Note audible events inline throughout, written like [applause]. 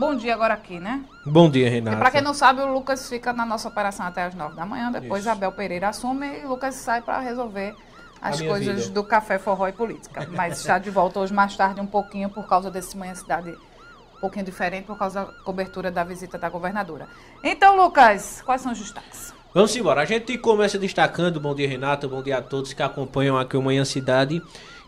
bom dia agora aqui, né? Bom dia, Renata. Para quem não sabe, o Lucas fica na nossa operação até as 9 da manhã. Depois Isso. Abel Pereira assume e o Lucas sai para resolver as coisas vida. do café, forró e política. Mas está de volta hoje mais tarde um pouquinho por causa desse Manhã Cidade um pouquinho diferente por causa da cobertura da visita da governadora. Então, Lucas, quais são os destaques? Vamos embora. A gente começa destacando, bom dia Renato, bom dia a todos que acompanham aqui o Manhã Cidade,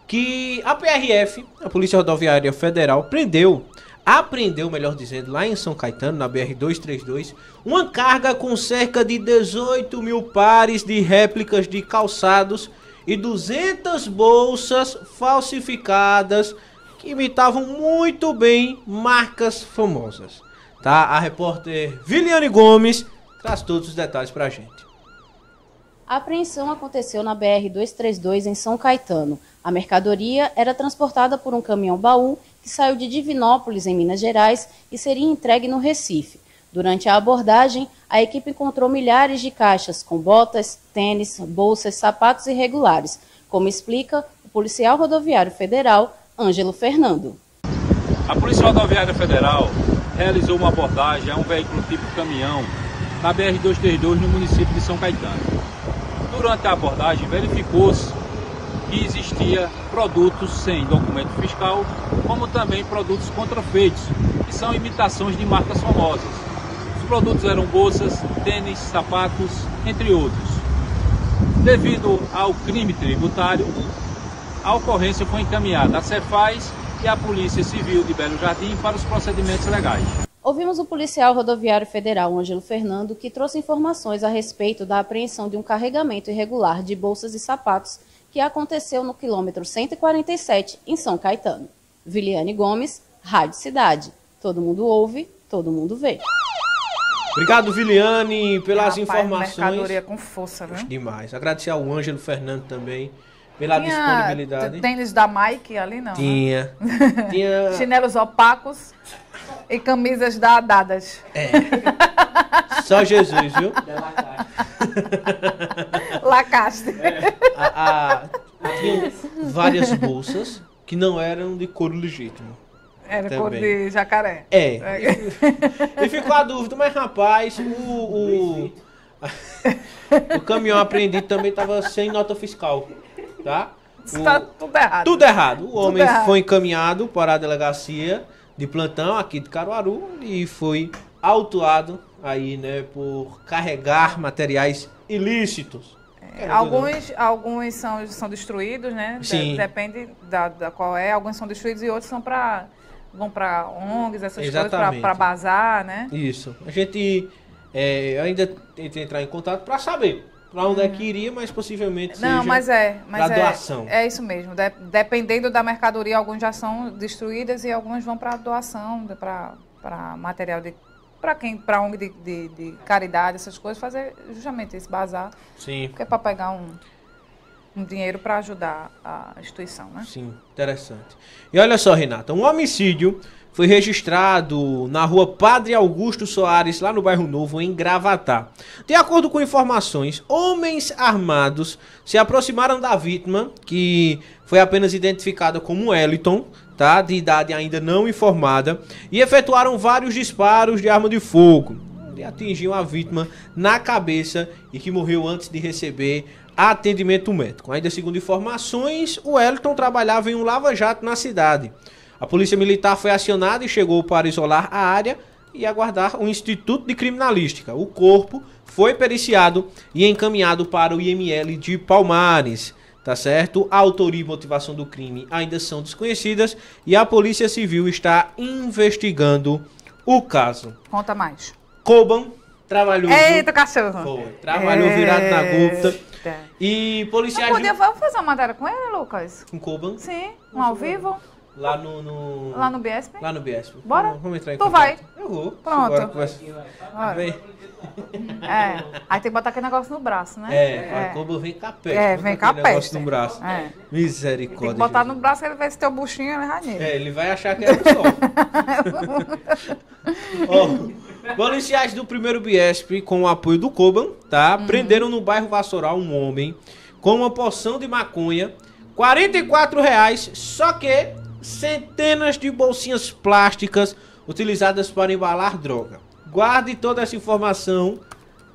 que a PRF, a Polícia Rodoviária Federal, prendeu, apreendeu, melhor dizendo, lá em São Caetano, na BR-232, uma carga com cerca de 18 mil pares de réplicas de calçados e 200 bolsas falsificadas que imitavam muito bem marcas famosas. Tá? A repórter Viliane Gomes traz todos os detalhes para a gente. A apreensão aconteceu na BR-232 em São Caetano. A mercadoria era transportada por um caminhão baú que saiu de Divinópolis, em Minas Gerais, e seria entregue no Recife. Durante a abordagem, a equipe encontrou milhares de caixas com botas, tênis, bolsas, sapatos irregulares, como explica o policial rodoviário federal Ângelo Fernando. A Polícia Rodoviária Federal realizou uma abordagem a um veículo tipo caminhão na BR-232 no município de São Caetano. Durante a abordagem, verificou-se que existia produtos sem documento fiscal, como também produtos contrafeitos, que são imitações de marcas famosas. Os produtos eram bolsas, tênis, sapatos, entre outros. Devido ao crime tributário, a ocorrência foi encaminhada à Cefaz e à Polícia Civil de Belo Jardim para os procedimentos legais. Ouvimos o policial rodoviário federal Ângelo Fernando, que trouxe informações a respeito da apreensão de um carregamento irregular de bolsas e sapatos que aconteceu no quilômetro 147, em São Caetano. Viliane Gomes, Rádio Cidade. Todo mundo ouve, todo mundo vê. Obrigado, Viliane, pelas Rapaz, informações. Mercadoria com força, né? Demais. Agradecer ao Ângelo Fernando também pela Tinha disponibilidade. Tênis da Mike ali, não? Né? Tinha. Né? [laughs] Tinha... Chinelos opacos e camisas da Dadas. É. Só Jesus, viu? [laughs] Lacaste. É. A, a, várias bolsas que não eram de couro legítimo. Era também. cor de jacaré. É. é. E ficou a dúvida, mas rapaz, o, o, o caminhão apreendido também estava sem nota fiscal tá? Está tudo errado. Tudo errado. O homem errado. foi encaminhado para a delegacia de plantão aqui de Caruaru e foi autuado aí, né, por carregar materiais ilícitos. É, alguns, alguns são, são destruídos, né? Sim. depende da, da qual é. Alguns são destruídos e outros são para vão para ONGs, essas Exatamente. coisas, para bazar, né? Isso. A gente é, ainda tenta entrar em contato para saber para onde é que iria, mas possivelmente Não, mas é, mas é, doação. É isso mesmo. De, dependendo da mercadoria, alguns já são destruídas e alguns vão para doação, para material de para quem, para ONG de, de, de, caridade, essas coisas, fazer justamente esse bazar. Sim. Porque é para pegar um, um dinheiro para ajudar a instituição, né? Sim, interessante. E olha só, Renata, um homicídio foi registrado na rua Padre Augusto Soares, lá no bairro Novo, em Gravatá. De acordo com informações, homens armados se aproximaram da vítima, que foi apenas identificada como Eliton, tá? de idade ainda não informada, e efetuaram vários disparos de arma de fogo. E atingiu a vítima na cabeça e que morreu antes de receber atendimento médico. Ainda segundo informações, o Eliton trabalhava em um lava-jato na cidade. A polícia militar foi acionada e chegou para isolar a área e aguardar o Instituto de Criminalística. O corpo foi periciado e encaminhado para o IML de Palmares. Tá certo? A autoria e motivação do crime ainda são desconhecidas e a Polícia Civil está investigando o caso. Conta mais. Coban trabalhou. Eita, cachorro! Foi. Trabalhou Eita. virado na gupta. E policiais. Não podia, vamos fazer uma matéria com ele, Lucas? Com Coban? Sim, um ao vivo. Lá no, no... Lá no Biesp? Lá no Biesp. Bora? Vamos, vamos entrar em tu contato. vai. Eu vou. Pronto. Bora, Vem. É. Aí tem que botar aquele negócio no braço, né? É. é. Como vem capete. É, vem capete. negócio no braço. É. Misericórdia. Tem que botar Jesus. no braço, ele vê se teu buchinho ele vai nele. É, ele vai achar que é só. [laughs] oh, policiais do primeiro Biesp, com o apoio do Coban, tá? Uhum. Prenderam no bairro Vassoural um homem com uma porção de maconha, 44 reais, só que centenas de bolsinhas plásticas utilizadas para embalar droga. Guarde toda essa informação,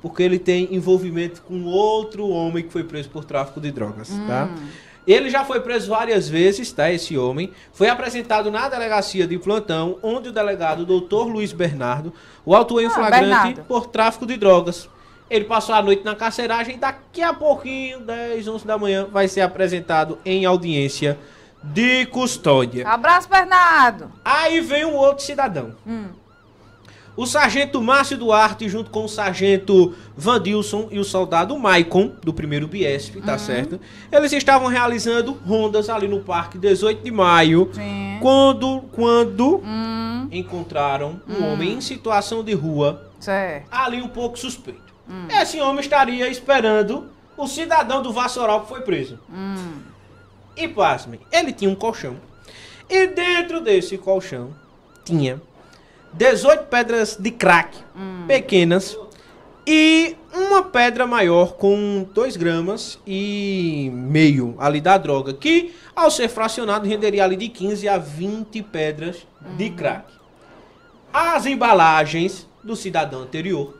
porque ele tem envolvimento com outro homem que foi preso por tráfico de drogas, tá? Ele já foi preso várias vezes, tá? Esse homem. Foi apresentado na delegacia de plantão, onde o delegado doutor Luiz Bernardo o autuou em Ah, flagrante Bernardo. por tráfico de drogas. Ele passou a noite na carceragem e daqui a pouquinho, 10, 11 da manhã, vai ser apresentado em audiência de custódia. Abraço, Bernardo. Aí vem um outro cidadão. O sargento Márcio Duarte, junto com o sargento Vandilson e o soldado Maicon, do primeiro Biesp, tá certo? Eles estavam realizando rondas ali no Parque 18 de Maio, Sim. quando, quando Hum, encontraram um homem em situação de rua, certo. ali um pouco suspeito. Esse homem estaria esperando o cidadão do Vassoural que foi preso. E pasmem, ele tinha um colchão. E dentro desse colchão tinha 18 pedras de crack pequenas e uma pedra maior com 2 gramas e meio ali da droga, que ao ser fracionado renderia ali de 15 a 20 pedras de crack. As embalagens do cidadão anterior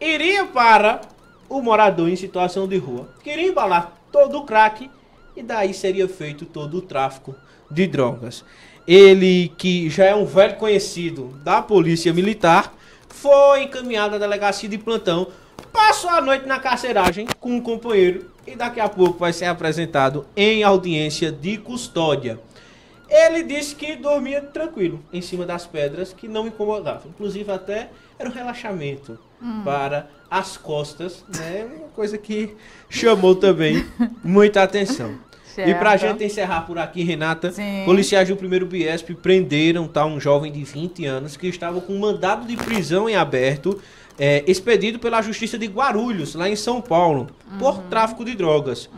iria para o morador em situação de rua, queria embalar todo o crack e daí seria feito todo o tráfico de drogas. Ele, que já é um velho conhecido da polícia militar, foi encaminhado à delegacia de plantão, passou a noite na carceragem com um companheiro e daqui a pouco vai ser apresentado em audiência de custódia. Ele disse que dormia tranquilo em cima das pedras, que não incomodava. Inclusive até era um relaxamento para as costas, né? Uma coisa que [laughs] chamou também [laughs] muita atenção. E pra Certo. gente encerrar por aqui, Renata, Sim. policiais do primeiro Biesp prenderam tá, um jovem de 20 anos que estava com mandado de prisão em aberto, é, expedido pela Justiça de Guarulhos, lá em São Paulo, por tráfico de drogas.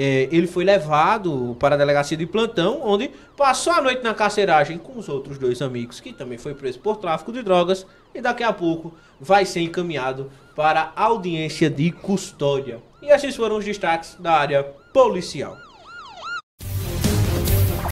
É, ele foi levado para a delegacia de plantão, onde passou a noite na carceragem com os outros dois amigos, que também foi preso por tráfico de drogas, e daqui a pouco vai ser encaminhado para audiência de custódia. E esses foram os destaques da área policial.